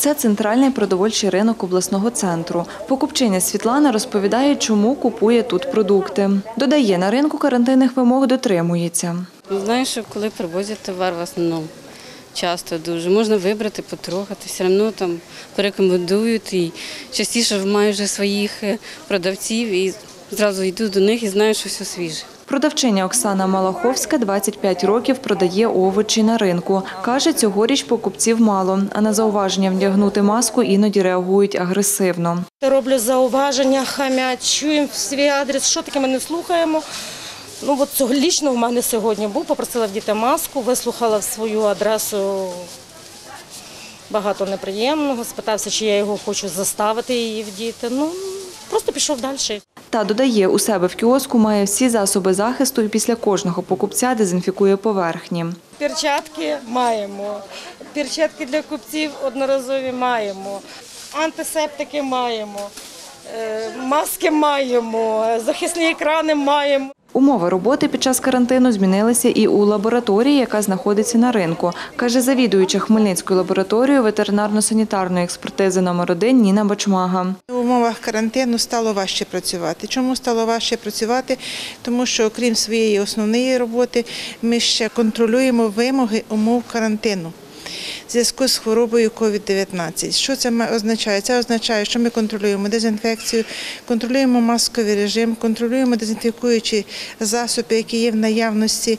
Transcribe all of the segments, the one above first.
Це центральний продовольчий ринок обласного центру. Покупчиня Світлана розповідає, чому купує тут продукти. Додає, на ринку карантинних вимог дотримується. Ну, Знаєш, що коли привозять товар в основному, часто дуже, можна вибрати, потрогати, все одно там порекомендують і частіше маю вже своїх е, продавців і зразу йду до них і знаю, що все свіже. Продавчиня Оксана Малаховська 25 років продає овочі на ринку. Каже, цьогоріч покупців мало, а на зауваження вдягнути маску іноді реагують агресивно. Роблю зауваження, хамять, чуємо свій адрес, що таке ми не слухаємо. Ну от цього лічно в мене сьогодні був, попросила вдіти маску, вислухала свою адресу багато неприємного, спитався, чи я його хочу заставити її вдіти. Ну, просто пішов далі. Та додає, у себе в кіоску має всі засоби захисту і після кожного покупця дезінфікує поверхні. Перчатки маємо, перчатки для купців одноразові маємо, антисептики маємо, е, маски маємо, захисні екрани маємо. Умови роботи під час карантину змінилися і у лабораторії, яка знаходиться на ринку, каже завідуюча Хмельницькою лабораторією ветеринарно-санітарної експертизи номер 1 Ніна Бачмага. Умовах карантину стало важче працювати. Чому стало важче працювати? Тому що, окрім своєї основної роботи, ми ще контролюємо вимоги умов карантину. В зв'язку з хворобою COVID-19. Що це означає? Це означає, що ми контролюємо дезінфекцію, контролюємо масковий режим, контролюємо дезінфікуючі засоби, які є в наявності.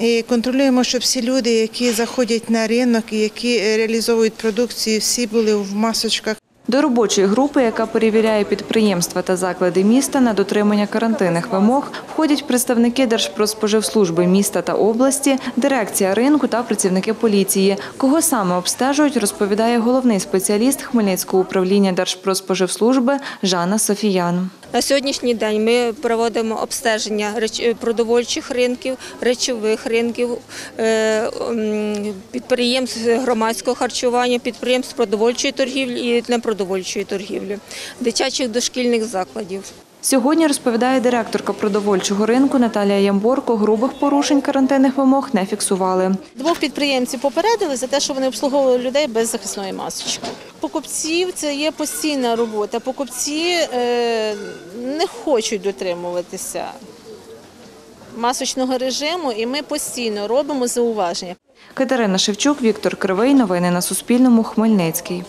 І контролюємо, щоб всі люди, які заходять на ринок і які е, реалізовують продукцію, всі були в масочках. До робочої групи, яка перевіряє підприємства та заклади міста на дотримання карантинних вимог, входять представники Держпродспоживслужби міста та області, дирекція ринку та працівники поліції. Кого саме обстежують, розповідає головний спеціаліст Хмельницького управління Держпродспоживслужби Жанна Софіян. На сьогоднішній день ми проводимо обстеження реч- продовольчих ринків, речових ринків, е, підприємств громадського харчування, підприємств продовольчої торгівлі і непродовольчої торгівлі, дитячих дошкільних закладів. Сьогодні розповідає директорка продовольчого ринку Наталія Ямборко, грубих порушень карантинних вимог не фіксували. Двох підприємців попередили за те, що вони обслуговували людей без захисної масочки. Покупців це є постійна робота. Покупці е, не хочуть дотримуватися масочного режиму, і ми постійно робимо зауваження. Катерина Шевчук, Віктор Кривий. Новини на Суспільному. Хмельницький.